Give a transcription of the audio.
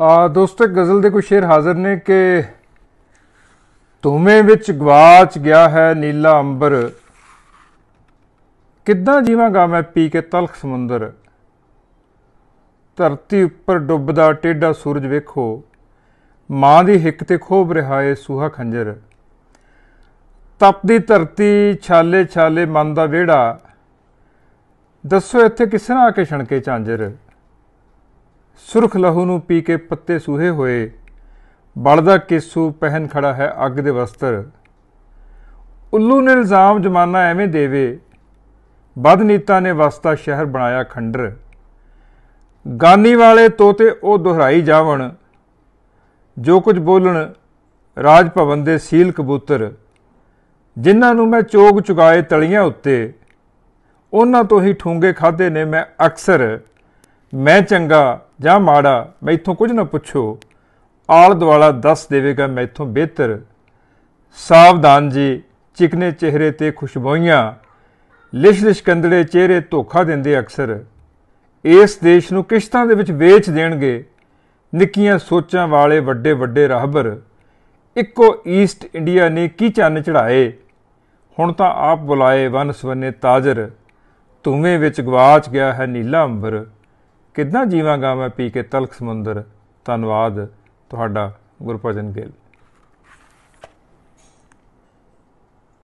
ਆ ਦੋਸਤੋ ਗਜ਼ਲ ਦੇ ਕੁਝ ਸ਼ੇਰ ਹਾਜ਼ਰ ਨੇ ਕਿ ਧੂਮੇ ਵਿੱਚ ਗਵਾਚ ਗਿਆ ਹੈ ਨੀਲਾ ਅੰਬਰ। ਕਿੱਦਾਂ ਜੀਵਾਂਗਾ ਮੈਂ ਪੀ ਕੇ ਤਲਖ ਸਮੁੰਦਰ? ਧਰਤੀ ਉੱਪਰ ਡੁੱਬਦਾ ਟੇਡਾ ਸੂਰਜ ਵੇਖੋ, ਮਾਂ ਦੀ ਹਿੱਕ ਤੇ ਖੋਬ ਰਿਹਾ ਏ ਸੂਹਾ ਖੰਜਰ। ਤਪਦੀ ਧਰਤੀ ਛਾਲੇ ਛਾਲੇ ਮਨ ਦਾ ਵਿਹੜਾ। ਦੱਸੋ, ਇੱਥੇ ਕਿਸ ਤਰ੍ਹਾਂ ਆ ਕੇ ਛਣਕੇ ਝਾਂਜਰ? ਸੁਰਖ ਲਹੂ ਨੂੰ ਪੀ ਕੇ ਪੱਤੇ ਸੂਹੇ ਹੋਏ। ਬਲਦਾ ਕੇਸੂ ਪਹਿਨ ਖੜਾ ਹੈ ਅੱਗ ਦੇ ਵਸਤਰ। ਉੱਲੂ ਨੇ ਇਲਜ਼ਾਮ ਜਮਾਨਾ ਐਵੇਂ ਦੇਵੇ ਬਦਨੀਤਾ ਨੇ ਵਸਤਾ ਸ਼ਹਿਰ ਬਣਾਇਆ ਖੰਡਰ। ਗਾਨੀ ਵਾਲੇ ਤੋਤੇ ਉਹ ਦੁਹਰਾਈ ਜਾਵਣ, ਜੋ ਕੁਝ ਬੋਲਣ, ਰਾਜ ਭਵਨ ਦੇ ਸੀਲ ਕਬੂਤਰ। ਜਿਨ੍ਹਾਂ ਨੂੰ ਮੈਂ ਚੋਗ ਚੁਗਾਏ ਤਲੀਆਂ ਉੱਤੇ, ਉਹਨਾਂ ਤੋਂ ਹੀ ਠੂੰਗੇ ਖਾਦੇ ਨੇ ਮੈਂ ਅਕਸਰ। ਮੈਂ ਚੰਗਾ ਜਾਂ ਮਾੜਾ ਮੈਥੋਂ ਕੁਝ ਨਾ ਪੁੱਛੋ। ਆਲ ਦੁਆਲਾ ਦੱਸ ਦੇਵੇਗਾ ਮੈਥੋਂ ਬਿਹਤਰ। ਸਾਵਧਾਨ ਜੀ, ਚਿਕਨੇ ਚਿਹਰੇ ਤੇ ਖੁਸ਼ਬੂਈਆਂ। ਲਿਸ਼ ਲਿਸ਼ ਕੰਦੜੇ ਚਿਹਰੇ ਧੋਖਾ ਦਿੰਦੇ ਅਕਸਰ। ਇਸ ਦੇਸ਼ ਨੂੰ ਕਿਸ਼ਤਾਂ ਦੇ ਵਿੱਚ ਵੇਚ ਦੇਣਗੇ? ਨਿੱਕੀਆਂ ਸੋਚਾਂ ਵਾਲੇ ਵੱਡੇ ਵੱਡੇ ਰਾਹਬਰ। ਇੱਕੋ ਈਸਟ ਇੰਡੀਆ ਨੇ ਕੀ ਚੰਨ ਚੜਾਏ ਹੁਣ ਤਾਂ ਆਪ ਬੁਲਾਏ ਵਨ ਸਵਨੇ ਤਾਜਰ। ਧੂਮੇ ਵਿੱਚ ਗਵਾਚ ਗਿਆ ਹੈ ਨੀਲਾ ਅੰਬਰ। ਕਿੱਦਾਂ ਜੀਵਾਂਗਾ ਮੈਂ ਪੀ ਕੇ ਤਲਖ ਸਮੁੰਦਰ? ਧੰਨਵਾਦ ਤੁਹਾਡਾ ਗੁਰਪਜਨ ਗਿੱਲ।